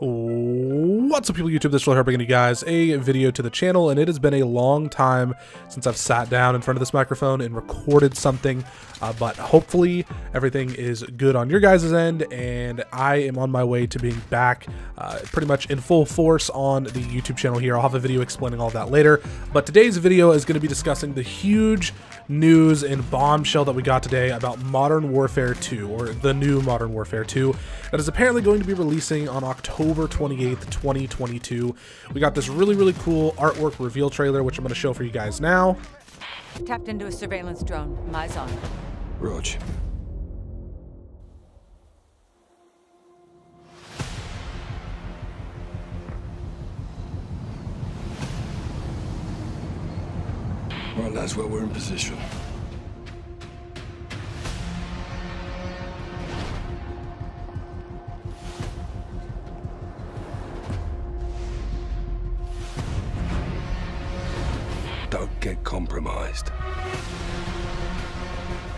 五 What's up people YouTube, this is Roller bringing you guys a video to the channel and it has been a long time since I've sat down in front of this microphone and recorded something uh, but hopefully everything is good on your guys' end and I am on my way to being back uh, pretty much in full force on the YouTube channel here. I'll have a video explaining all that later but today's video is going to be discussing the huge news and bombshell that we got today about Modern Warfare 2 or the new Modern Warfare 2 that is apparently going to be releasing on October October 28th, 2022. We got this really, really cool artwork reveal trailer, which I'm going to show for you guys now. Tapped into a surveillance drone. Eyes on. Rog. Right, lads, well, we're in position. Get compromised.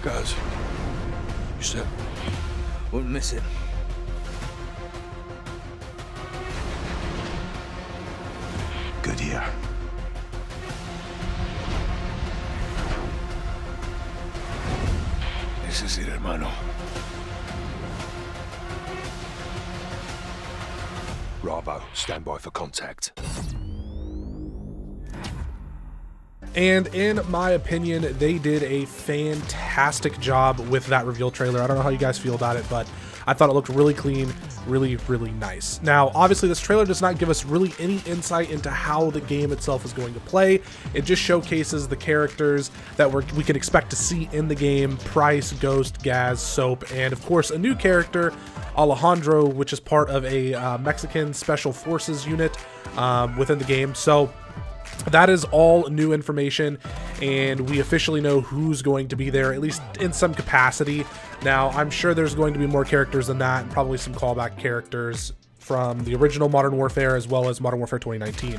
Guys, you set? Wouldn't miss it. Good here. This is it, hermano. Bravo, stand by for contact. And in my opinion, they did a fantastic job with that reveal trailer. I don't know how you guys feel about it, but I thought it looked really clean, really, really nice. Now, obviously, this trailer does not give us really any insight into how the game itself is going to play. It just showcases the characters that we're, we can expect to see in the game Price, Ghost, Gaz, Soap, and of course, a new character, Alejandro, which is part of a uh, Mexican Special Forces unit um, within the game. So, that is all new information and we officially know who's going to be there at least in some capacity. Now i'm sure there's going to be more characters than that and probably some callback characters from the original modern warfare as well as modern warfare 2019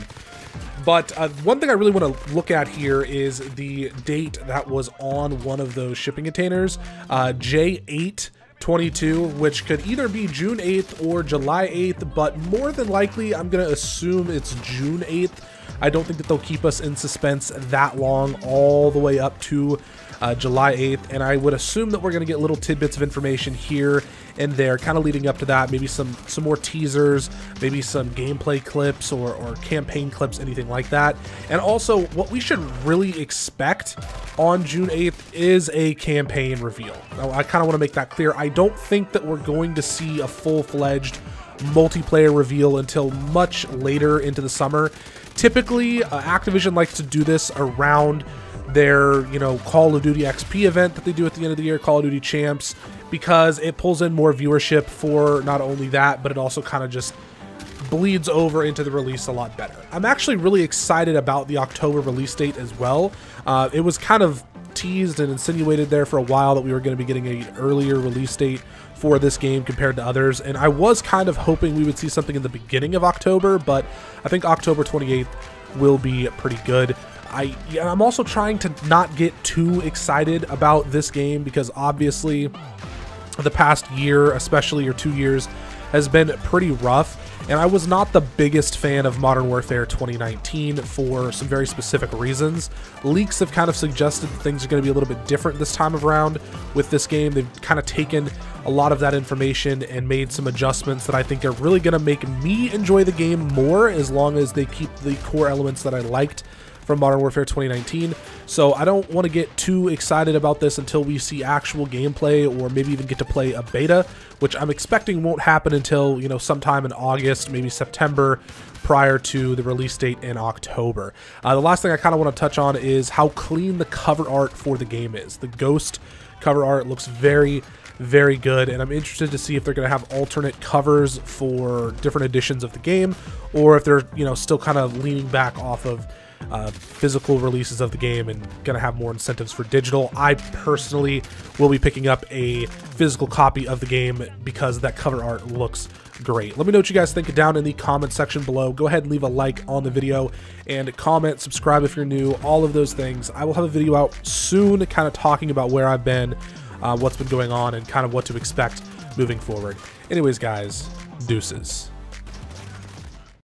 but uh, one thing i really want to look at here is the date that was on one of those shipping containers uh, j8 22, which could either be June 8th or July 8th, but more than likely, I'm going to assume it's June 8th I don't think that they'll keep us in suspense that long, all the way up to uh, July 8th, and I would assume that we're going to get little tidbits of information here and there, kind of leading up to that. Maybe some some more teasers, maybe some gameplay clips or, or campaign clips, anything like that. And also, what we should really expect on June 8th is a campaign reveal. I kind of want to make that clear. I don't think that we're going to see a full-fledged multiplayer reveal until much later into the summer. Typically, uh, Activision likes to do this around their, you know, Call of Duty XP event that they do at the end of the year, Call of Duty Champs, because it pulls in more viewership for not only that, but it also kind of just bleeds over into the release a lot better. I'm actually really excited about the October release date as well. Uh, it was kind of teased and insinuated there for a while that we were going to be getting an earlier release date for this game compared to others. And I was kind of hoping we would see something in the beginning of October, but I think October 28th will be pretty good. I I'm also trying to not get too excited about this game because obviously the past year, especially or two years, has been pretty rough. And I was not the biggest fan of Modern Warfare 2019 for some very specific reasons. Leaks have kind of suggested things are going to be a little bit different this time around with this game. They've kind of taken a lot of that information and made some adjustments that I think are really going to make me enjoy the game more as long as they keep the core elements that I liked from Modern Warfare 2019. So I don't want to get too excited about this until we see actual gameplay or maybe even get to play a beta, which I'm expecting won't happen until, you know, sometime in August, maybe September, prior to the release date in October. Uh, the last thing I kind of want to touch on is how clean the cover art for the game is. The Ghost cover art looks very very good and I'm interested to see if they're going to have alternate covers for different editions of the game or if they're you know still kind of leaning back off of uh, physical releases of the game and gonna have more incentives for digital. I personally will be picking up a physical copy of the game because that cover art looks great. Let me know what you guys think down in the comment section below. Go ahead and leave a like on the video and comment, subscribe if you're new, all of those things. I will have a video out soon kind of talking about where I've been, uh, what's been going on, and kind of what to expect moving forward. Anyways, guys, deuces.